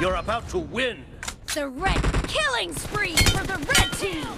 You're about to win. The red killing spree for the red team!